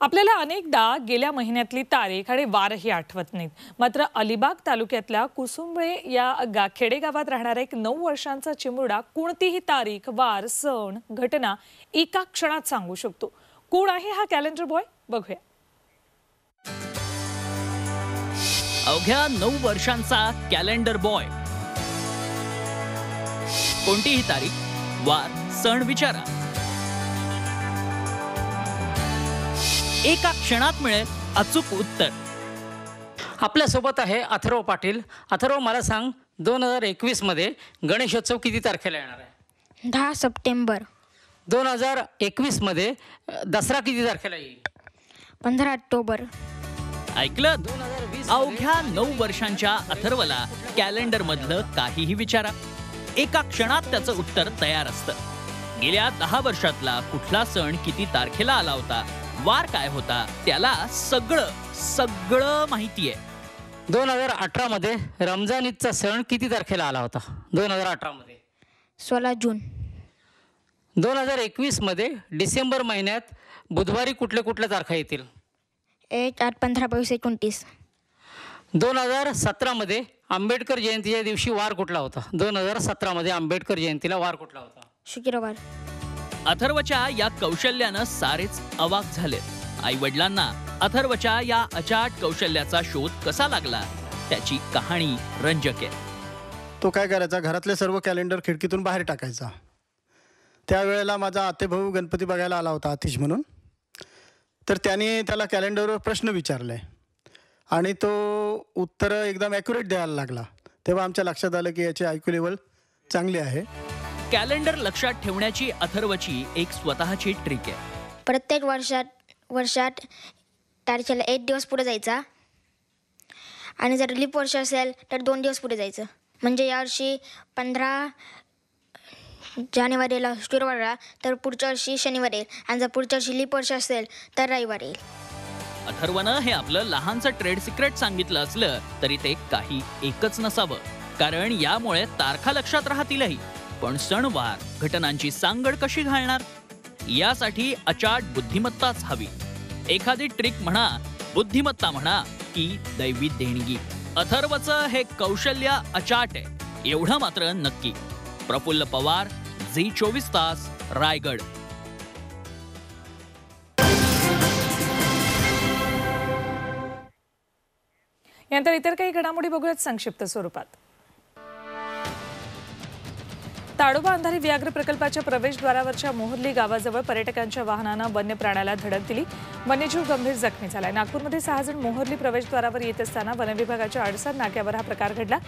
आपल्याला अनेकदा गेल्या महिन्यातली तारीख आणि वारही आठवत नाहीत. मात्र अलिबाग तालुक्यातल्या कुसुंबळे या गा खेडेगावात राहणारा एक नऊ वर्षांचा चिमुरडा कोणतीही तारीख वार सण घटना एका क्षणात सांगू शकतो. कोण आहे हा कॅलेंडर बॉय बघूया. अवघ्या नऊ वर्षांचा कॅलेंडर बॉय कोणतीही तारीख वार सण विचारा. एका क्षणात मिळेल अचूक उत्तर. आपल्यासोबत आहे अथर्व पाटील. अथर्व मला सांग दोन हजार एकवीसमध्ये गणेशोत्सव किती तारखेला येणार आहे? दहा सप्टेंबर. दोन हजार एकवीसमध्ये दसरा किती तारखेला येईल? पंधरा ऑक्टोबर. ऐकलं? दोन हजार वीस अवघ्या नऊ वर्षांच्या अथर्वला कॅलेंडर मधलं काहीही विचारा. एका क्षणात त्याचं उत्तर तयार असतं. गेल्या दहा वर्षातला कुठला सण किती तारखेला आला होता? वार काय होता त्याला सगळं सगळं माहितीये. दोन हजार अठरामध्ये रमजान ईदचा सण किती तारखेला आला होता? दोन हजार अठरामध्ये सोळा जून. दोन हजार एकवीसमध्ये डिसेंबर महिन्यात बुधवारी कुठल्या कुठल्या तारखा येतील? एक आठ पंधरा बावीस एकोणतीस. दोन हजार सतरामध्ये आंबेडकर जयंतीच्या दिवशी वार कुठला होता? दोन हजार सतरामध्ये आंबेडकर जयंतीला वार कुठला होता? शुक्रवार. अथर्वच्या या कौशल्यानं सारेच अवाक झालेत आई वडिलांना अथर्वच्या या अचाट कौशल्याचा शोध कसा लागला त्याची कहाणी रंजक आहे. तो काय करायचा घरातले सर्व कॅलेंडर खिडकीतून बाहेर टाकायचा. त्यावेळेला माझा आतेभाऊ गणपती बघायला आला होता आतिश म्हणून. तर त्याने त्याला कॅलेंडरवर प्रश्न विचारले. आणि तो उत्तरं एकदम ॲक्युरेट द्यायला लागला. तेव्हा आमच्या लक्षात आलं की याची आयक्यू लेवल चांगली आहे. कॅलेंडर लक्षात ठेवण्याची अथर्वची एक स्वतःची ट्रिक आहे. प्रत्येक वर्षात वर्षात तारखेला एक दिवस पुढे जायचा. आणि जर लिप वर्ष असेल तर दोन दिवस पुढे जायचं. म्हणजे यावर्षी पंधरा जानेवारीला शुक्रवारला तर पुढच्या वर्षी शनिवार येईल. आणि जर पुढच्या वर्षी लिप वर्ष असेल तर रविवार येईल. अथर्वनं हे आपलं लहानचं ट्रेड सिक्रेट सांगितलं असलं तरी ते काही एकच नसावं. कारण यामुळे तारखा लक्षात राहतीलही. पण सणवार घटनांची सांगड कशी घालणार? यासाठी अचाट बुद्धिमत्ताच हवी. एखादी ट्रिक म्हणा बुद्धिमत्ता म्हणा की दैवी देणगी. अथर्वचं हे कौशल्य अचाट आहे एवढं मात्र नक्की. प्रफुल्ल पवार झी चोवीस तास रायगड. यानंतर इतर काही घडामोडी बघूयात संक्षिप्त स्वरूपात. ताडोबा अंधारी व्याघ्र प्रकल्पाच्या प्रवेशद्वारावरच्या मोहर्ली गावाजवळ पर्यटकांच्या वाहनानं वन्य प्राण्याला धडक दिली. वन्यजीव गंभीर जखमी झालाय. नागपूरमध्ये सहा जण मोहर्ली प्रवेशद्वारावर येत असताना वनविभागाच्या अडसर नाक्यावर हा प्रकार घडला.